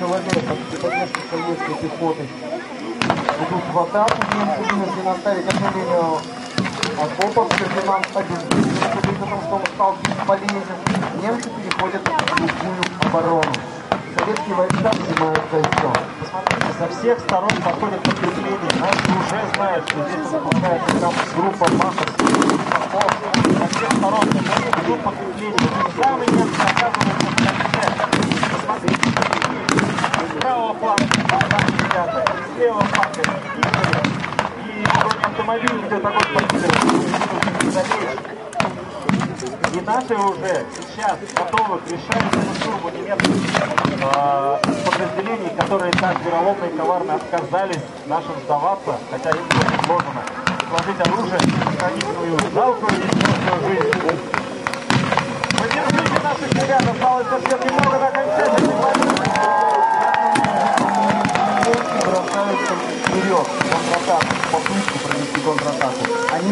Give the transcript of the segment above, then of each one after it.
человек под поддержку советской пехоты идут в атаку. Немцы вынуждены оставить линию окопов. Лейтенант обездвижен, говорит о том, что он стал бесполезен. Немцы переходят в другую оборону. Советские войска занимают кольцо. Посмотрите, со всех сторон подходят подкрепления. Наши уже знают, что здесь располагается там группа полков. Со всех сторон идут подкрепления. Самые немцы оказываются И бронеавтомобиль идет огонь по и наши уже сейчас готовы к решающему штурму немецких э, подразделений, которые так вероломно и коварно отказались нашим сдаваться, хотя им было предложено сложить оружие, сохранить свою жалкую и жизнь. Поддержите наших ребят, осталось совсем немного до окончательной.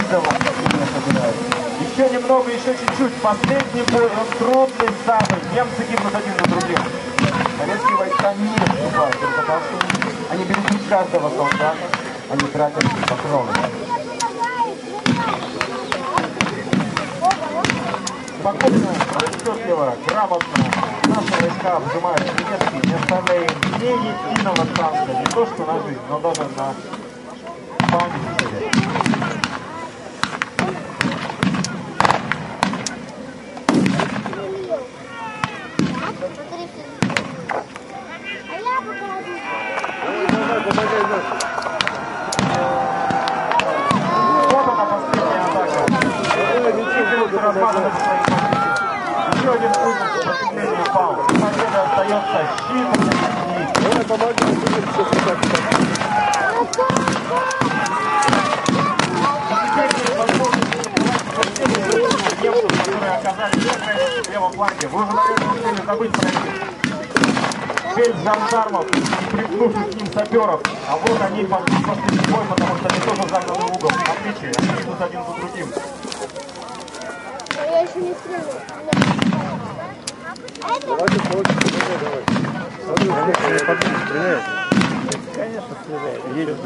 Собираются. Еще немного, еще чуть-чуть. Последний бой, он трудный самый. Немцы гибнут один за другим. Советские войска не только потому что они берегут каждого солдата, они тратят патроны. Спокойно, расчетливо, грамотно наши войска обжимают немецкие, не оставляя им ни единого шанса, не то что на жизнь, но даже на исполнение Еще один пункт сопротивления упал. Победа остается считанными дней. Давай помогаем, будем все так. Немцев, которые оказались в левом фланге. Вы уже, наверное, успели забыть про них. Шесть жандармов и примкнувших к ним саперов. А вот они пошли в бой, потому что они тоже загнаны в угол. Смотрите, они идут один за другим. Я еще не стреляю. Давай, давай. Стреляет. Конечно, стреляет. Едет.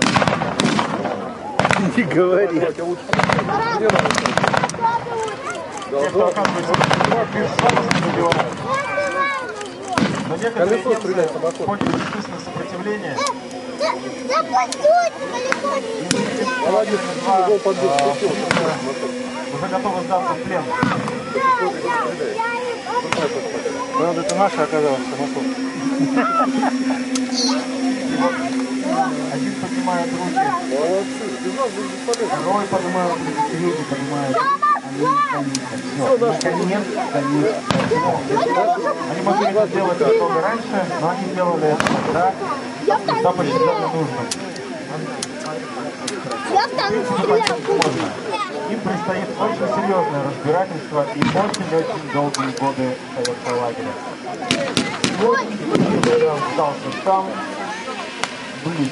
Не говори. Те, кто убивают. Но некоторые немцы сопротивления Запустить колесо Молодец, два уже готовы сдаться в плен. Правда, это наша оказалась, самосуд. Один поднимает руки, Молодцы. Второй поднимают руки, третий поднимает. Они могли это сделать немного раньше, но они делали это тогда, когда посчитали нужным. Я. Им предстоит очень серьезное разбирательство и очень-очень долгие годы советского лагеря. Сегодня сдался сам. Были